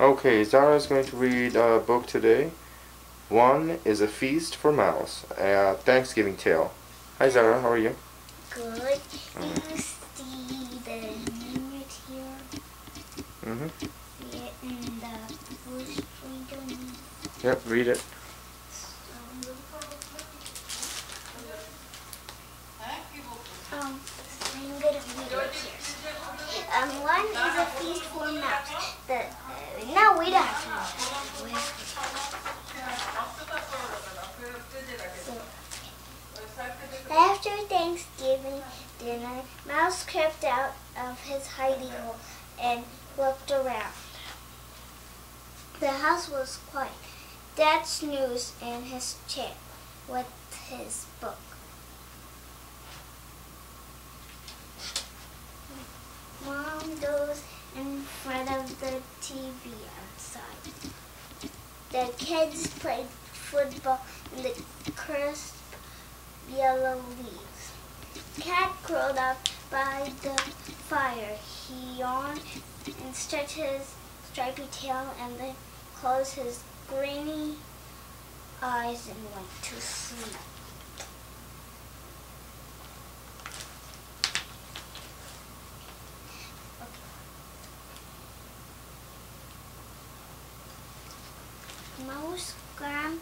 Okay, Zara is going to read a book today. One is A Feast for Mouse, a Thanksgiving tale. Hi Zara, how are you? Good. You see the here? Mm-hmm. Yeah, in the bush. Yep, read it. Um, I'm gonna read it here. Um, one is a feast for mouse. The Thanksgiving dinner, Mouse crept out of his hiding hole and looked around. The house was quiet. Dad snoozed in his chair with his book. Mom dozed in front of the TV outside. The kids played football in the crisp yellow leaves. Cat curled up by the fire. He yawned and stretched his stripy tail and then closed his grainy eyes and went to sleep. Mouse scampered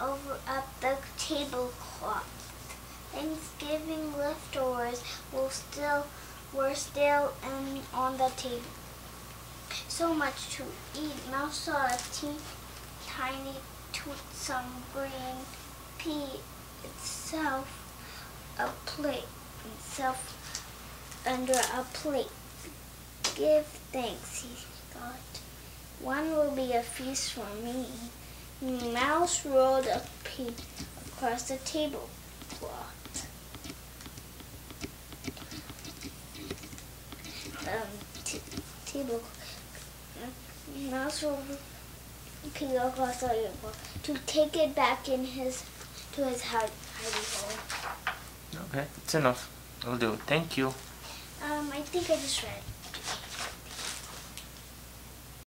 over up the tablecloth. Thanksgiving leftovers were still were still on the table. So much to eat. Mouse saw a tea, tiny toothsome green pea itself a plate itself under a plate. Give thanks, he thought. One will be a feast for me. Mouse rolled a pea across the tablecloth. Um, t- table. Mouse rolled a pea across the tablecloth to take it back in his to his hide, hidey hole. Okay, it's enough. I'll do it. Thank you. Um, I think I just read.